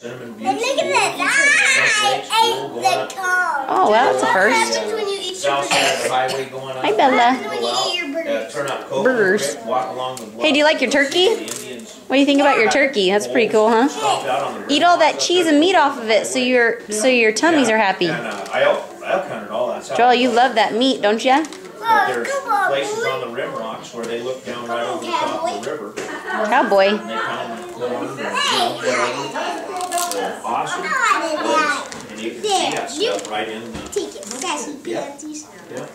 Cinnamon And look at this. I ate the cone. Oh, well, that's a first. happens when you eat your South side of the burgers? highway going up. Hi, Bella. happens when you Go eat your out, burgers? turn up Copeland Burgers. Creek, walk along the bluff. Hey, do you like your turkey? What do you think about your turkey? That's pretty cool, huh? stomped out on the Eat all that cheese and meat off of it so your so your tummies are happy. And, uh, I elk, elk hunted all that. Joel, you love that meat, don't ya? But there's places on the rim rocks where they look down right over the top of the river. Cowboy. And they pound the corn and, you know, Awesome place. And you can see that stuff right in the, Take it, sassy panties. yeah.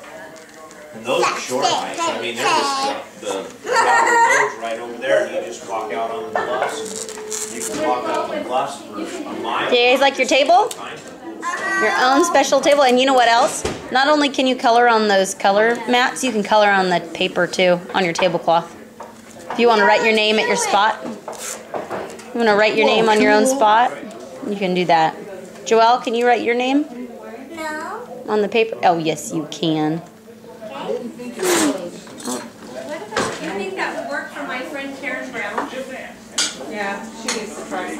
And those are short hikes. I mean, they're just uh, the, the roads right over there and you just walk out on the bluffs and you can walk out on the bluffs for a mile. Do you guys like your table? Your own special table. And you know what else? Not only can you color on those color mats, you can color on the paper too, on your tablecloth. If you want to write your name at your spot, you want to write your name on your own spot, you can do that. Joelle, can you write your name No. on the paper? Oh, yes, you can. Okay. You think that would work for my friend Karen Brown? Yeah, she needs to try.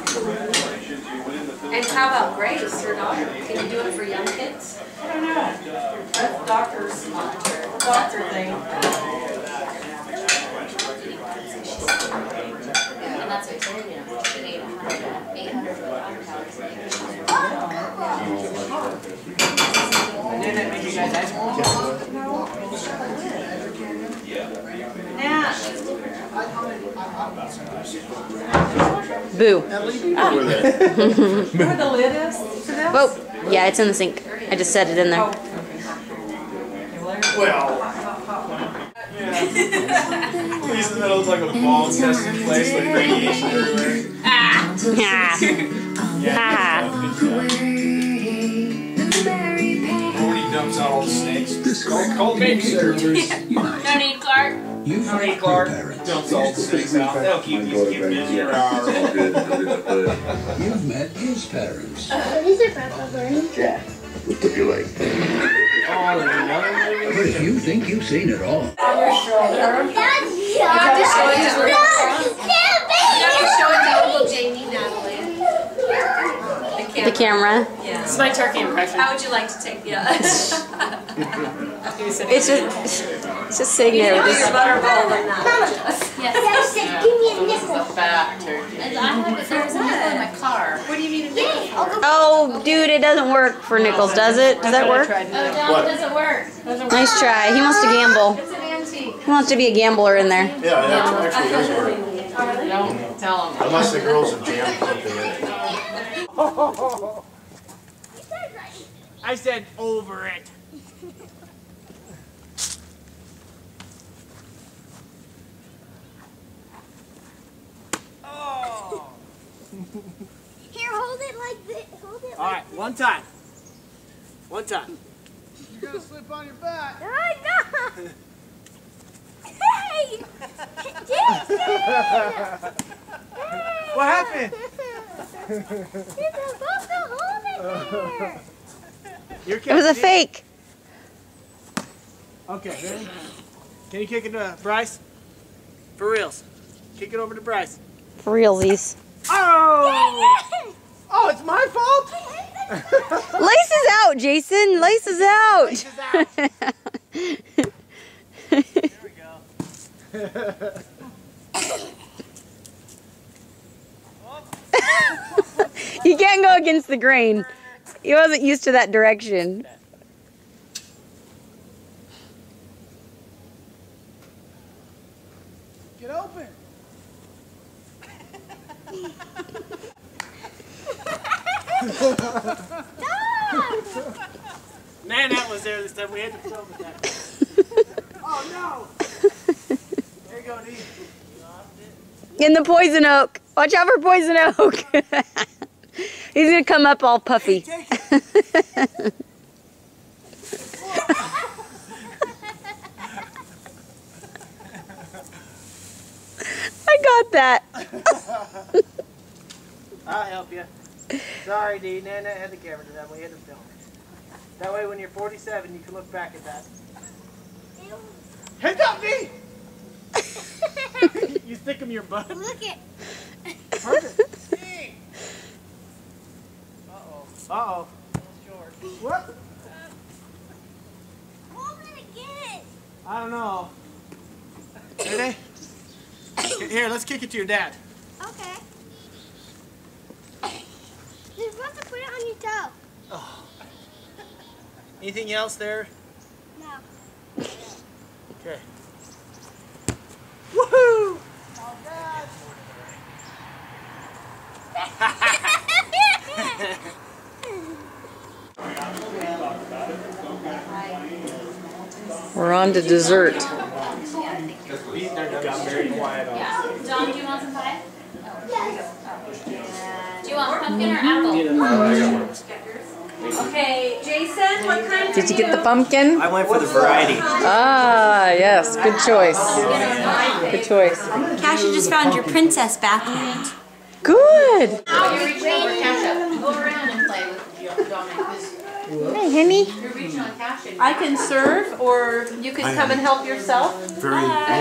And how about Grace, her daughter? Can you do it for young kids? I don't know. That's doctor's, doctor thing. And that's what I told you, know, she ate a hundred, eight hundred to a hundred calories. And then that made you guys ice cream. Nah. Boo. Where the lid is to this? Whoa. Yeah, it's in the sink. I just set it in there. Oh. Isn't that looks like a bomb testing place with radiation everywhere? Ha. Ha. Gordy dumps out all the snakes. Call, call babysitter. No need, Clark. Tony Clark dumps all the snakes out. That'll keep these kids busy for hours. You've met his parents. Uh, these are Papa Bunny. What do you like? Oh, there's? But if you think you've seen it all, That's have to show it to her. You have to show it to Uncle Jamie, Natalie. The camera. This is my turkey impression. How would you like to take, yeah. Uh, it's just, it's just sitting there with Your this. butterball than that. Yes. Give me a nickel. Fat turkey. I have there's a nickel in my car. What do you mean a nickel? I'll go. Oh, dude, it doesn't work for nickels, does it? Does that work? Oh, no, it doesn't work. Nice try. He wants to gamble. It's an antique. He wants to be a gambler in there. Yeah, that actually does work. Don't tell them. Unless the girls have jammed something in it. Oh, oh, oh, I said over it. Oh. Here, hold it like this. Hold it All like right, one time. One time. You're gonna slip on your back. Oh, no. Hey! Jason! What happened? You're supposed to hold it there. You're It was a fake. Okay, ready? Can you kick it to Bryce? For reals. Kick it over to Bryce. For realsies. Oh! Oh, it's my fault? Laces out, Jason. Laces out. Laces out. There we go. you can't go against the grain. He wasn't used to that direction. Get open. Man, that was there this time. We had to film it that. oh no! There you go, Dee. In the poison oak. Watch out for poison oak. He's gonna come up all puffy. Take it. I got that. I'll help you. Sorry, Dee. Nana had the camera to that. We had to film. That way, when you're 47, you can look back at that. Heads up, Dee! you stick in your butt. Look at. Perfect. Uh oh. Uh-oh. What? Open it again. I don't know. Ready? Here, let's kick it to your dad. Okay. You're supposed to put it on your toe. Anything else there? No. Okay. We're on to dessert. Got very quiet on. John, do you want some pie? Do you want pumpkin or apple? Okay, Jason, what kind Did you get the pumpkin? I went for the variety. Ah, yes, good choice. Good choice. Cassia just found your princess backpack. Good. You're reaching over cash up. Go around and play with Dominic. 'cause Hey, honey. You're reaching on cash. and- I can serve, or you can come and help yourself. Very wonderful.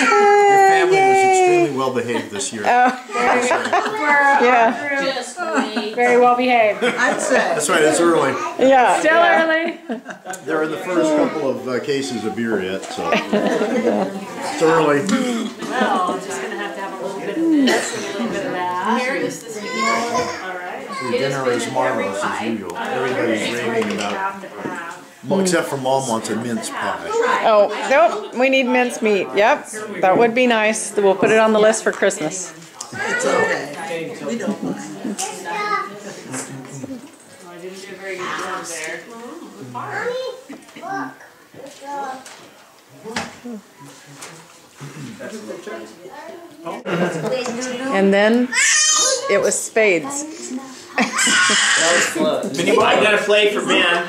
Your family was extremely well behaved this year. Yeah. Just wait. Very well behaved. That's right, it's early. Yeah. Still early. They're in the first couple of uh, cases of beer yet, so. It's early. Well, just gonna have to have a little bit of this and a little bit of that. Here is the sticky. All right. Your dinner is marvelous as usual. Everybody's raving about, well, except for mom wants a mince pie. Oh, nope, we need mincemeat. Yep, that would be nice. We'll put it on the list for Christmas. It's okay. We don't mind. I didn't do a very good job there. And then it was spades. Minnie, I got a play for Ben.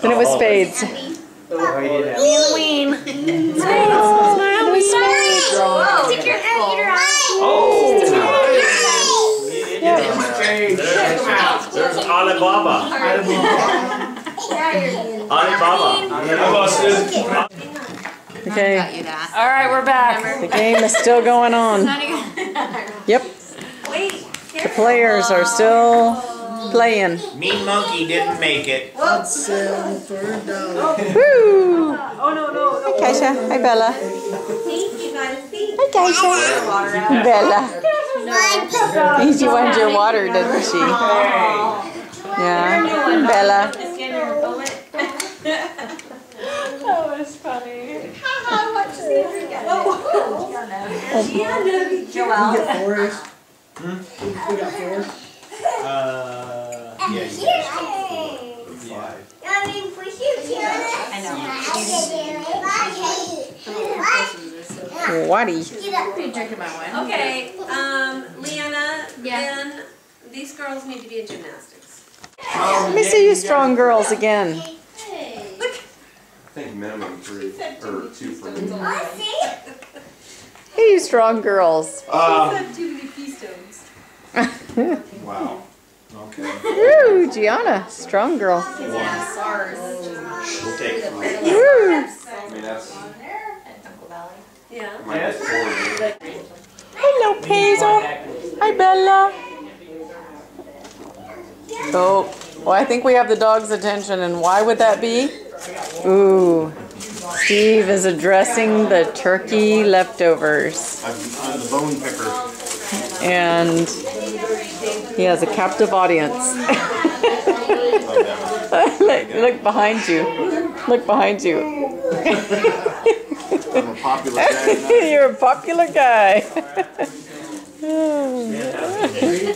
Then it was spades. Stick your ear Oh! There's, there's Alibaba. Alibaba. Okay, All right, we're back. the game is still going on. Yep, Wait. the players are still playing. Mean Monkey didn't make it. Sell for a dollar. Woo! Oh, no, no, no. Hi, Kaisha. Hi, Bella. Hi, Kaisha. Bella. She wanted your water, didn't she? Yeah. Bella. That was funny. You get fours? We got fours? Uh, yeah, you guys five. I mean, for you, I know. Waddy. Get up. Okay, um, Leanna, Yeah. Ben, these girls need to be in gymnastics. Let me see you strong girls again. I think minimum three, or two for me. I see. Hey, you strong girls. Um, Too many pea stones. Wow. Okay. Woo, Gianna, strong girl. we'll take five. Woo. I mean, that's, Yeah. might. Hello, Paisley. Hi, Bella. Oh, well, I think we have the dog's attention, and why would that be? Ooh, Steve is addressing the turkey leftovers, I'm, I'm the bone picker. and he has a captive audience. look, look behind you. Look behind you. I'm a popular guy. You're a popular guy.